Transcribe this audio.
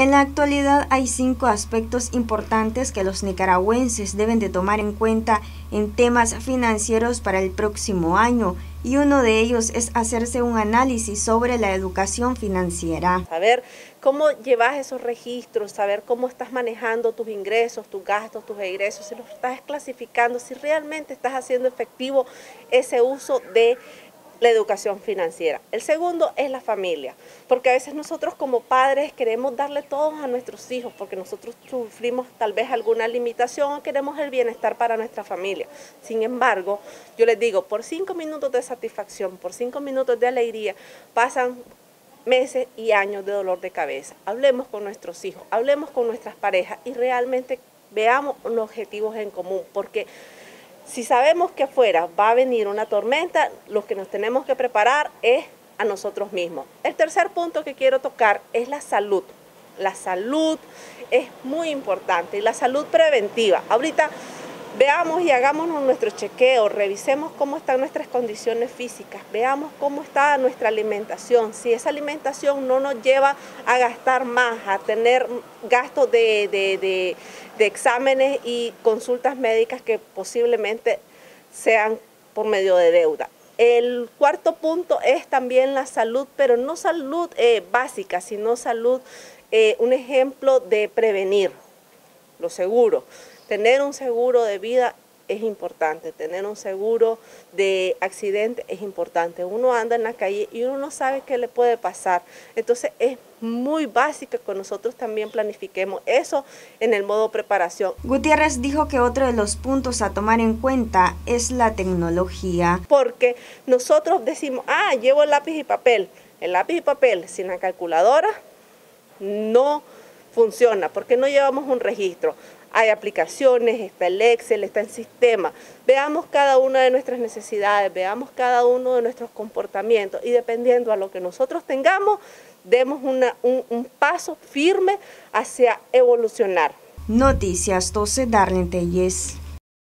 En la actualidad hay cinco aspectos importantes que los nicaragüenses deben de tomar en cuenta en temas financieros para el próximo año y uno de ellos es hacerse un análisis sobre la educación financiera. Saber cómo llevas esos registros, saber cómo estás manejando tus ingresos, tus gastos, tus egresos, si los estás clasificando, si realmente estás haciendo efectivo ese uso de la educación financiera. El segundo es la familia, porque a veces nosotros como padres queremos darle todo a nuestros hijos, porque nosotros sufrimos tal vez alguna limitación o queremos el bienestar para nuestra familia. Sin embargo, yo les digo, por cinco minutos de satisfacción, por cinco minutos de alegría, pasan meses y años de dolor de cabeza. Hablemos con nuestros hijos, hablemos con nuestras parejas y realmente veamos los objetivos en común, porque si sabemos que afuera va a venir una tormenta, lo que nos tenemos que preparar es a nosotros mismos. El tercer punto que quiero tocar es la salud. La salud es muy importante y la salud preventiva. Ahorita veamos y hagamos nuestro chequeo, revisemos cómo están nuestras condiciones físicas, veamos cómo está nuestra alimentación. Si esa alimentación no nos lleva a gastar más, a tener gastos de, de de exámenes y consultas médicas que posiblemente sean por medio de deuda. El cuarto punto es también la salud, pero no salud eh, básica, sino salud, eh, un ejemplo de prevenir, lo seguro. Tener un seguro de vida es importante, tener un seguro de accidente es importante. Uno anda en la calle y uno no sabe qué le puede pasar. Entonces es muy básico que nosotros también planifiquemos eso en el modo preparación. Gutiérrez dijo que otro de los puntos a tomar en cuenta es la tecnología. Porque nosotros decimos, ah, llevo el lápiz y papel. El lápiz y papel sin la calculadora no funciona porque no llevamos un registro hay aplicaciones, está el Excel, está el sistema. Veamos cada una de nuestras necesidades, veamos cada uno de nuestros comportamientos y dependiendo a lo que nosotros tengamos, demos un, paso firme hacia evolucionar. Noticias 12 Darlene Telles.